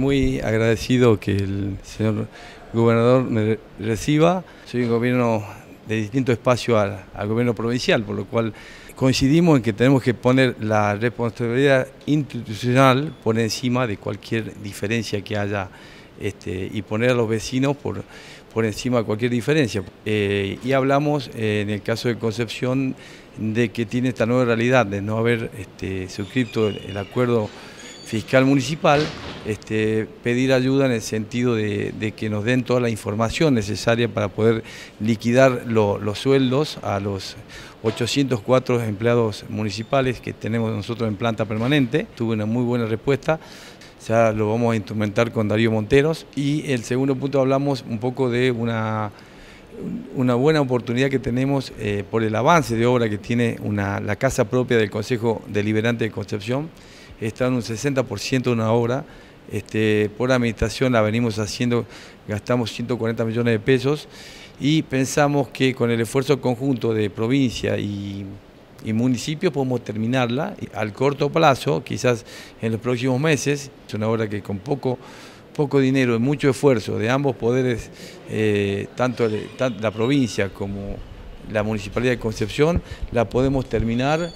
Muy agradecido que el señor gobernador me reciba. Soy un gobierno de distinto espacio al, gobierno provincial, por lo cual coincidimos en que tenemos que poner la responsabilidad institucional por encima de cualquier diferencia que haya este, y poner a los vecinos por, por encima de cualquier diferencia. Eh, y hablamos eh, en el caso de Concepción de que tiene esta nueva realidad de no haber este, suscrito el acuerdo fiscal municipal, este, pedir ayuda en el sentido de, que nos den toda la información necesaria para poder liquidar los sueldos a los 804 empleados municipales que tenemos nosotros en planta permanente. Tuve una muy buena respuesta ya lo vamos a instrumentar con Darío Monteros. Y el segundo punto hablamos un poco de una, una buena oportunidad que tenemos eh, por el avance de obra que tiene la casa propia del Consejo Deliberante de Concepción está en un 60% de una obra. Este, por administración la venimos haciendo, gastamos 140 millones de pesos y pensamos que con el esfuerzo conjunto de provincia y, municipio podemos terminarla al corto plazo, quizás en los próximos meses. Es una obra que con poco, poco dinero y mucho esfuerzo de ambos poderes, eh, tanto la provincia como la Municipalidad de Concepción, la podemos terminar.